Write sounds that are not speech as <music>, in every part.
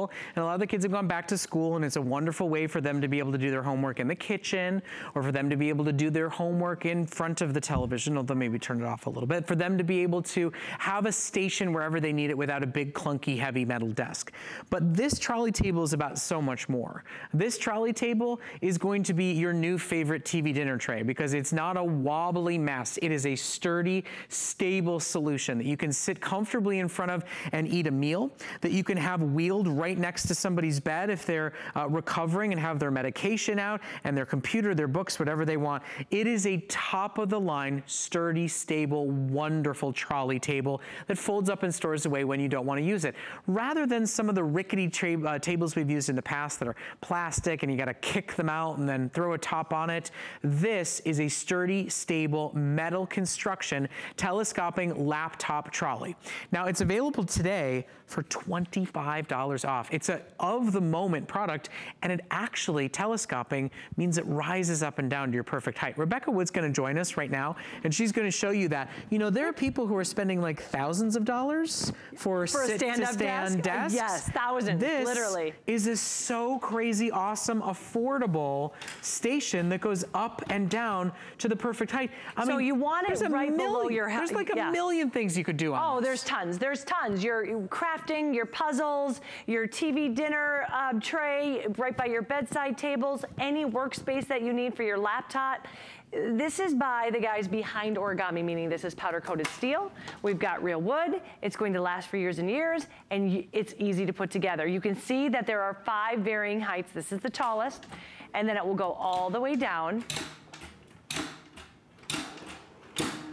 and a lot of the kids have gone back to school and it's a wonderful way for them to be able to do their homework in the kitchen or for them to be able to do their homework in front of the television, although maybe turn it off a little bit, for them to be able to have a station wherever they need it without a big clunky heavy metal desk. But this trolley table is about so much more. This trolley table is going to be your new favorite TV dinner tray because it's not a wobbly mess. It is a sturdy, stable solution that you can sit comfortably in front of and eat a meal, that you can have wheeled right next to somebody's bed if they're uh, recovering and have their medication out and their computer, their books, whatever they want. It is a top of the line, sturdy, stable, wonderful trolley table that folds up and stores away when you don't want to use it. Rather than some of the rickety uh, tables we've used in the past that are plastic and you got to kick them out and then throw a top on it, this is a sturdy, stable, metal construction telescoping laptop trolley. Now it's available today for $25 off. It's a of the moment product and it actually telescoping means it rises up and down to your perfect height. Rebecca Wood's gonna join us right now and she's gonna show you that. You know, there are people who are spending like thousands of dollars for, for sit stand to stand desk. desks. Yes, thousands, this literally. is a so crazy, awesome, affordable station that goes up and down to the perfect height. I so mean, you want it right million, below your head. There's like a yeah. million things you could do on Oh, this. there's tons. There's tons. You're crafting, your puzzles, your TV dinner um, tray right by your bedside tables, any workspace that you need for your laptop. This is by the guys behind origami, meaning this is powder coated steel. We've got real wood. It's going to last for years and years, and it's easy to put together. You can see that there are five varying heights. This is the tallest, and then it will go all the way down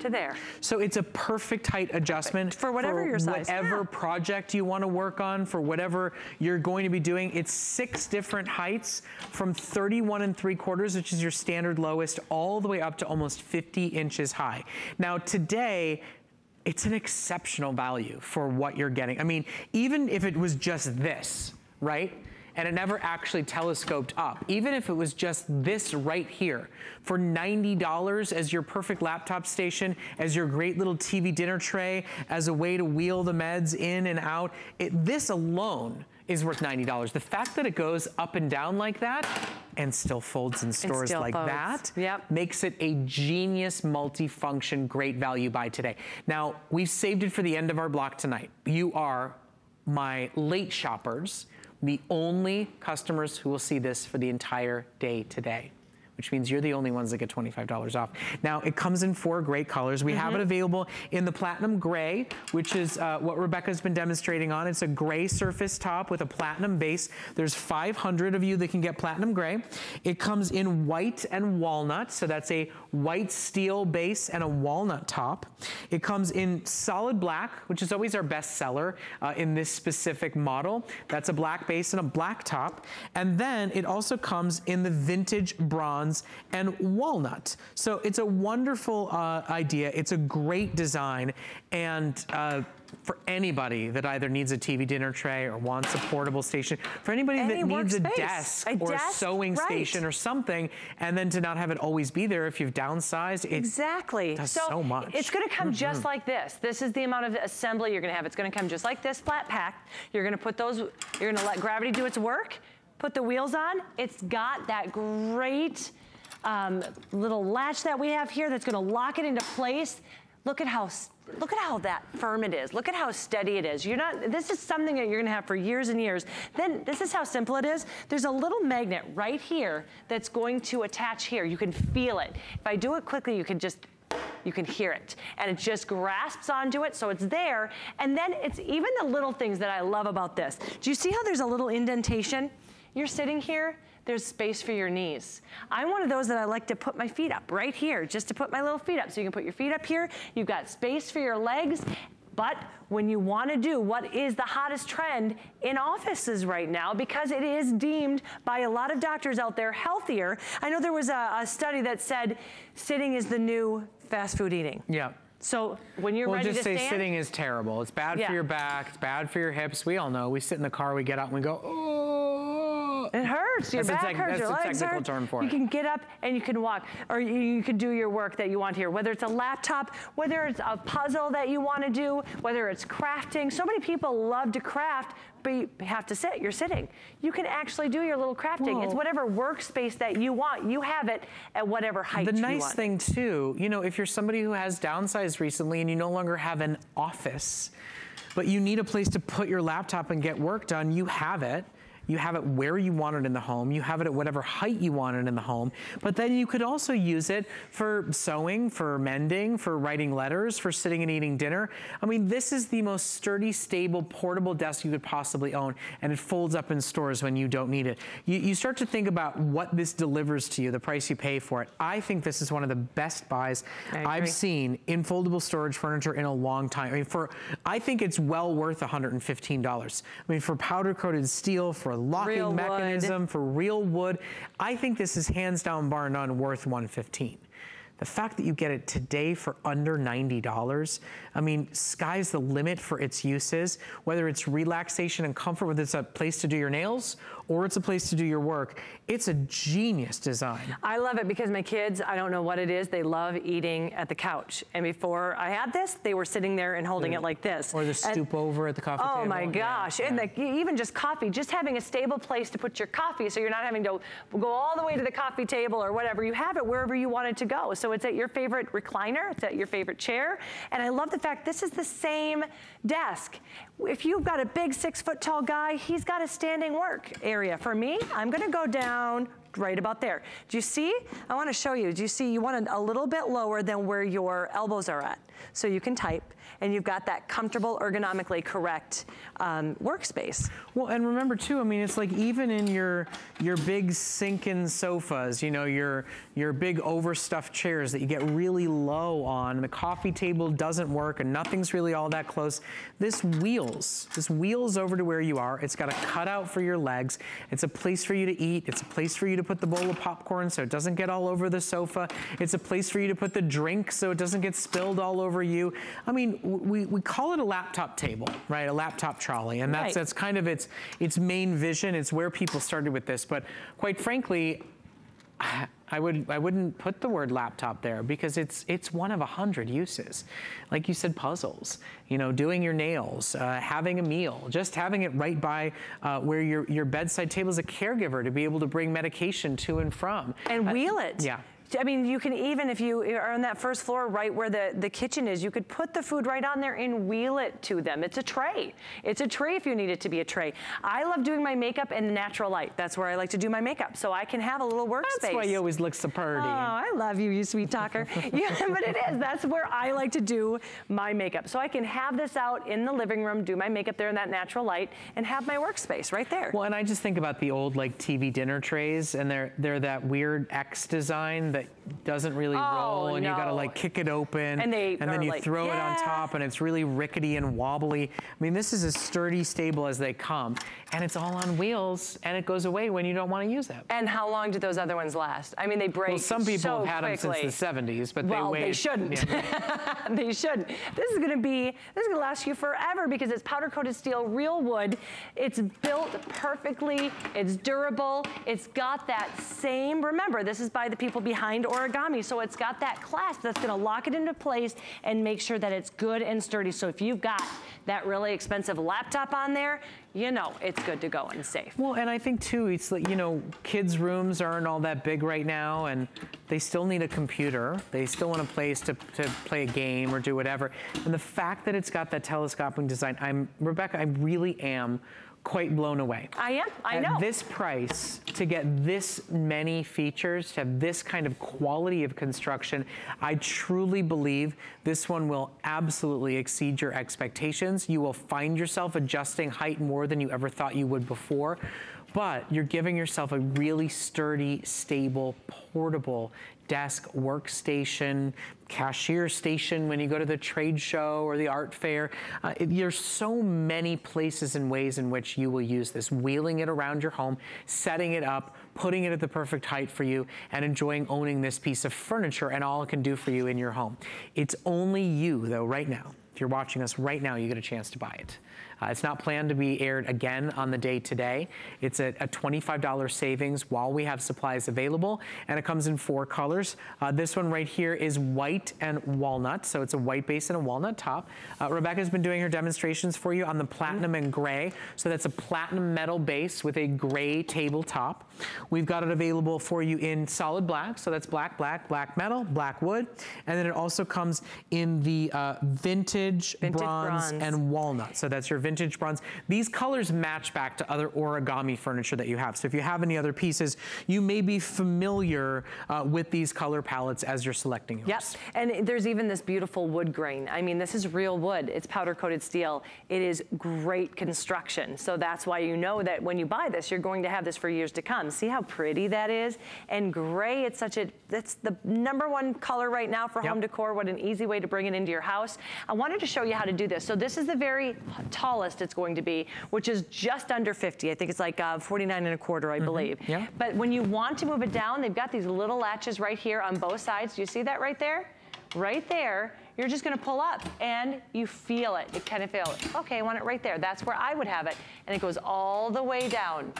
to there. So it's a perfect height adjustment. For whatever for your size. Whatever yeah. project you want to work on, for whatever you're going to be doing. It's six different heights from 31 and 3 quarters, which is your standard lowest, all the way up to almost 50 inches high. Now today, it's an exceptional value for what you're getting. I mean, even if it was just this, right? And it never actually telescoped up. Even if it was just this right here, for $90 as your perfect laptop station, as your great little TV dinner tray, as a way to wheel the meds in and out, it, this alone is worth $90. The fact that it goes up and down like that and still folds in stores like folds. that yep. makes it a genius multi-function great value buy today. Now, we've saved it for the end of our block tonight. You are my late shoppers the only customers who will see this for the entire day today which means you're the only ones that get $25 off. Now, it comes in four great colors. We mm -hmm. have it mm-hmm. available in the platinum gray, which is uh, what Rebecca's been demonstrating on. It's a gray surface top with a platinum base. There's 500 of you that can get platinum gray. It comes in white and walnut, so that's a white steel base and a walnut top. It comes in solid black, which is always our best seller uh, in this specific model. That's a black base and a black top. And then it also comes in the vintage bronze bronze, and walnut. So it's a wonderful uh, idea. It's a great design. And uh, for anybody that either needs a TV dinner tray or wants a portable station, for anybody Any that needs a desk a or desk, a sewing right. station or something, and then to not have it always be there if you've downsized, it exactly. does so, so much. It's gonna come mm -hmm. just like this. This is the amount of assembly you're gonna have. It's gonna come just like this, flat pack. You're gonna put those, you're gonna let gravity do its work, put the wheels on. It's got that great um, little latch that we have here that's gonna lock it into place. Look at how look at how that firm it is. Look at how steady it is. You're not, this is something that you're gonna have for years and years. Then this is how simple it is. There's a little magnet right here that's going to attach here. You can feel it. If I do it quickly, you can just, you can hear it. And it just grasps onto it, so it's there. And then it's even the little things that I love about this. Do you see how there's a little indentation? You're sitting here, there's space for your knees. I'm one of those that I like to put my feet up right here, just to put my little feet up. So you can put your feet up here, you've got space for your legs, but when you want to do what is the hottest trend in offices right now, because it is deemed by a lot of doctors out there healthier. I know there was a, a study that said sitting is the new fast food eating. Yeah. So when you're we'll ready to stand. We'll just say sitting is terrible. It's bad yeah. for your back. It's bad for your hips. We all know. We sit in the car, we get out and we go, oh It hurts. Your That's back hurts. that's Your a legs technical hurt. term for you can get up and you can walk, or you, you can do your work that you want here. Whether it's a laptop, whether it's a puzzle that you want to do, whether it's crafting. So many people love to craft, but you have to sit. You're sitting. You can actually do your little crafting. it's whatever workspace that you want. You have it at whatever height you want. The nice thing too, you know, if you're somebody who has downsized recently and you no longer have an office, but you need a place to put your laptop and get work done, you have it. You have it where you want it in the home. You have it at whatever height you want it in the home. But then you could also use it for sewing, for mending, for writing letters, for sitting and eating dinner. I mean, this is the most sturdy, stable, portable desk you could possibly own, and it folds up in stores when you don't need it. You, you start to think about what this delivers to you, the price you pay for it. I think this is one of the best buys. I've seen in foldable storage furniture in a long time. I mean, for I think it's well worth $115. I mean, for powder coated steel, for a locking Real wood. mechanism, for real wood, I think this is hands down bar none worth 115. The fact that you get it today for under $90, I mean, sky's the limit for its uses, whether it's relaxation and comfort, whether it's a place to do your nails or it's a place to do your work. It's a genius design. I love it because my kids, I don't know what it is, they love eating at the couch. And before I had this, they were sitting there and holding it like this. Or the And- stoop over at the coffee Oh table. Oh my Yeah, gosh, and yeah. the, even just coffee, just having a stable place to put your coffee so you're not having to go all the way to the coffee table or whatever. You have it wherever you want it to go. So it's at your favorite recliner, it's at your favorite chair. And I love the fact this is the same desk. If you've got a big six foot tall guy, he's got a standing work area. For me, I'm gonna go down right about there. Do you see? I wanna show you. Do you see? You want a little bit lower than where your elbows are at. So you can type and you've got that comfortable, ergonomically correct um, workspace. Well, and remember too, I mean, it's like even in your your big sinking sofas, you know, your your big overstuffed chairs that you get really low on, the coffee table doesn't work, and nothing's really all that close. This wheels, this wheels over to where you are. It's got a cutout for your legs. It's a place for you to eat. It's a place for you to put the bowl of popcorn so it doesn't get all over the sofa. It's a place for you to put the drink so it doesn't get spilled all over you. I mean, we, we call it a laptop table, right? A laptop trolley, and that's Right. that's kind of its its main vision. It's where people started with this, but quite frankly, I- would I wouldn't put the word laptop there because it's it's one of a hundred uses. Like you said, puzzles. You know, doing your nails, uh, having a meal, just having it right by uh, where your your bedside table as a caregiver to be able to bring medication to and from. And Uh, wheel it. yeah. I mean, you can even, if you are on that first floor right where the, the kitchen is, you could put the food right on there and wheel it to them. It's a tray. It's a tray if you need it to be a tray. I love doing my makeup in the natural light. That's where I like to do my makeup. So I can have a little workspace. That's why you always look so pretty. Oh, I love you, you sweet talker. <laughs> yeah, but it is. That's where I like to do my makeup. So I can have this out in the living room, do my makeup there in that natural light, and have my workspace right there. Well, and I just think about the old like TV dinner trays, and they're they're that weird X design that doesn't really Oh, roll, and you gotta like kick it open, And they then you like, throw it on top, and it's really rickety and wobbly. I mean, this is as sturdy, stable as they come, and it's all on wheels, and it goes away when you don't want to use it. And how long do those other ones last? I mean, they break Well, some people so have had quickly. them since the 70s, but well, they they shouldn't. Yeah. <laughs> they shouldn't. This is gonna be, this is gonna last you forever because it's powder coated steel, real wood. It's built perfectly, it's durable, it's got that same, remember, this is by the people behind origami, so it's got that clasp that's gonna lock it into place and make sure that it's good and sturdy. So if you've got that really expensive laptop on there, you know it's good to go and safe. Well, and I think too, it's like, you know, kids' rooms aren't all that big right now, and they still need a computer. They still want a place to, to play a game or do whatever. And the fact that it's got that telescoping design, I'm, Rebecca, I really am quite blown away. I am, I At know. this price, to get this many features, to have this kind of quality of construction, I truly believe this one will absolutely exceed your expectations. You will find yourself adjusting height more than you ever thought you would before. But you're giving yourself a really sturdy, stable, portable desk, workstation, cashier station when you go to the trade show or the art fair. Uh, there's so many places and ways in which you will use this, wheeling it around your home, setting it up, putting it at the perfect height for you, and enjoying owning this piece of furniture and all it can do for you in your home. It's only you, though, right now. If you're watching us right now, you get a chance to buy it. Uh, it's not planned to be aired again on the day today. It's a, a $25 savings while we have supplies available, and it comes in four colors. Uh, this one right here is white and walnut, so it's a white base and a walnut top. Uh, Rebecca's been doing her demonstrations for you on the platinum and gray, so that's a platinum metal base with a gray tabletop. We've got it available for you in solid black, so that's black, black, black metal, black wood, and then it also comes in the uh, vintage, Vintage bronze, bronze. and walnut. So that's your vintage bronze. These colors match back to other origami furniture that you have. So if you have any other pieces, you may be familiar uh, with these color palettes as you're selecting yours. Yes, and there's even this beautiful wood grain. I mean, this is real wood. It's powder coated steel. It is great construction. So that's why you know that when you buy this, you're going to have this for years to come. See how pretty that is? And gray, it's such a, that's the number one color right now for Yep. home decor. What an easy way to bring it into your house. I wanted to show you how to do this. So this is the very tallest it's going to be, which is just under 50. I think it's like uh, 49 and a quarter, I believe. Mm-hmm. Yeah. But when you want to move it down, they've got these little latches right here on both sides. Do you see that right there? Right there, you're just gonna pull up and you feel it. You kind of feel it. Okay, I want it right there. That's where I would have it. And it goes all the way down.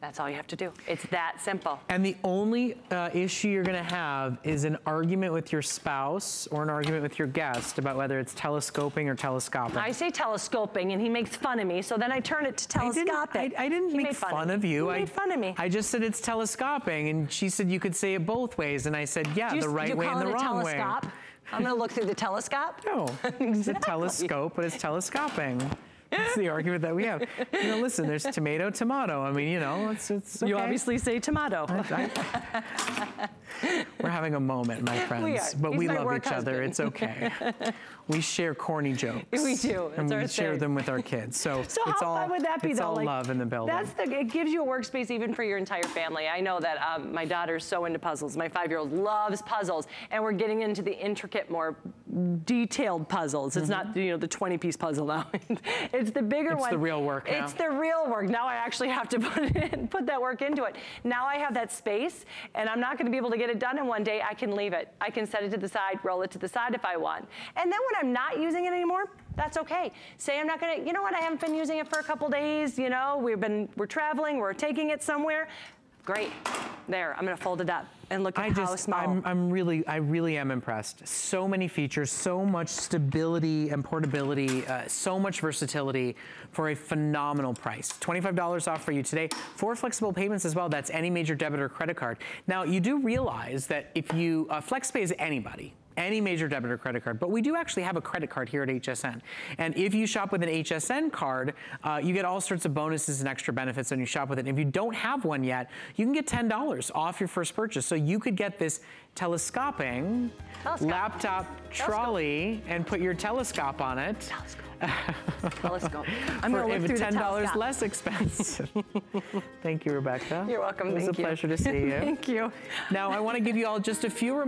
That's all you have to do. It's that simple. And the only uh, issue you're going to have is an argument with your spouse or an argument with your guest about whether it's telescoping or telescopic. I say telescoping and he makes fun of me, so then I turn it to I didn't, telescopic. I, I didn't make fun, me. of you. He I made fun of me. I just said it's telescoping, and she said you could say it both ways, and I said, yeah, you, the right way and the wrong way. telescope? I'm gonna look through the telescope. No, <laughs> it's a telescope, but it's telescoping. That's the argument that we have. You know, listen, there's tomato, tomato. I mean, you know, it's it's You obviously say tomato. I- we're having a moment, my <laughs> friends, are. but He's we love each other. It's okay. <laughs> we share corny jokes. We do. and we share thing. them with our kids. So, <laughs> So it's how all fun would that be it's though? all Like, love in the building. That's the, it gives you a workspace even for your entire family. I know that um, my daughter's so into puzzles. My five-year-old loves puzzles, and we're getting into the intricate, more detailed puzzles. It's not, you know, the 20-piece puzzle now. <laughs> it's the bigger Mm-hmm. It's the real work now. It's the real work. Now I actually have to <laughs> put in, put that work into it. Now I have that space, and I'm not going to be able to get it done in one day. I can leave it. I can set it to the side, roll it to the side if I want. And then when I'm not using it anymore, that's okay. Say I'm not going to, you know what, I haven't been using it for a couple days, you know, we've been, we're traveling, we're taking it somewhere. Great. There, I'm going to fold it up and look at I how just, small. I'm, I'm really, I really am impressed. So many features, so much stability and portability, uh, so much versatility for a phenomenal price. $25 off for you today. Four flexible payments as well. That's any major debit or credit card. Now, you do realize that if you, uh, FlexPay is anybody. Any major debit or credit card, but we do actually have a credit card here at HSN. And if you shop with an HSN card, uh, you get all sorts of bonuses and extra benefits when you shop with it. And if you don't have one yet, you can get $10 off your first purchase. So you could get this telescoping Telescope. laptop trolley and put your telescope on it. telescope. telescope. <laughs> I'm going to look if through $10 telescope. less expensive. <laughs> Thank you, Rebecca. You're welcome. It was Thank a you. pleasure to see you. <laughs> Thank you. Now, I want to give you all just a few